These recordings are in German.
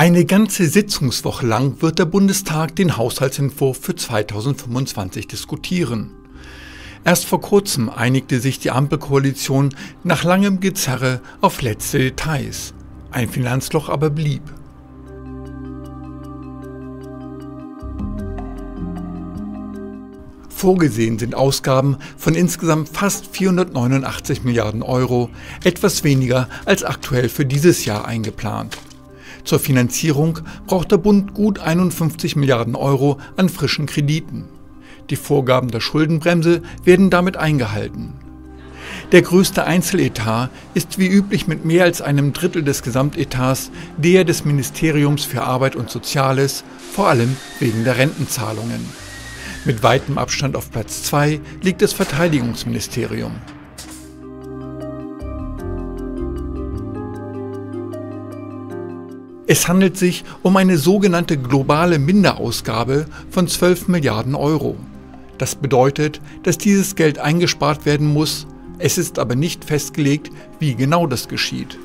Eine ganze Sitzungswoche lang wird der Bundestag den Haushaltsentwurf für 2025 diskutieren. Erst vor kurzem einigte sich die Ampelkoalition nach langem Gezerre auf letzte Details. Ein Finanzloch aber blieb. Vorgesehen sind Ausgaben von insgesamt fast 489 Milliarden Euro, etwas weniger als aktuell für dieses Jahr eingeplant. Zur Finanzierung braucht der Bund gut 51 Milliarden Euro an frischen Krediten. Die Vorgaben der Schuldenbremse werden damit eingehalten. Der größte Einzeletat ist wie üblich mit mehr als einem Drittel des Gesamtetats der des Ministeriums für Arbeit und Soziales, vor allem wegen der Rentenzahlungen. Mit weitem Abstand auf Platz 2 liegt das Verteidigungsministerium. Es handelt sich um eine sogenannte globale Minderausgabe von 12 Milliarden Euro. Das bedeutet, dass dieses Geld eingespart werden muss, es ist aber nicht festgelegt, wie genau das geschieht.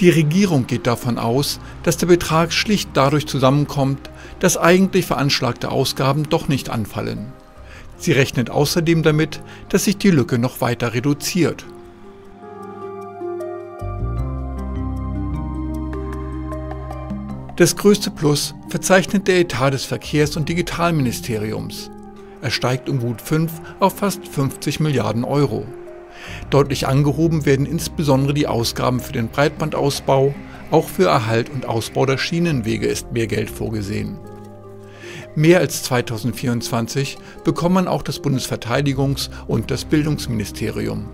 Die Regierung geht davon aus, dass der Betrag schlicht dadurch zusammenkommt, dass eigentlich veranschlagte Ausgaben doch nicht anfallen. Sie rechnet außerdem damit, dass sich die Lücke noch weiter reduziert. Das größte Plus verzeichnet der Etat des Verkehrs- und Digitalministeriums. Er steigt um gut 5 auf fast 50 Milliarden Euro. Deutlich angehoben werden insbesondere die Ausgaben für den Breitbandausbau, auch für Erhalt und Ausbau der Schienenwege ist mehr Geld vorgesehen. Mehr als 2024 bekommen auch das Bundesverteidigungs- und das Bildungsministerium.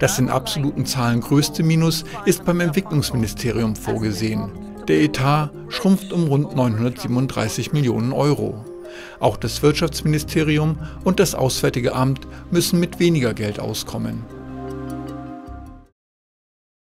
Das in absoluten Zahlen größte Minus ist beim Entwicklungsministerium vorgesehen. Der Etat schrumpft um rund 937 Millionen Euro. Auch das Wirtschaftsministerium und das Auswärtige Amt müssen mit weniger Geld auskommen.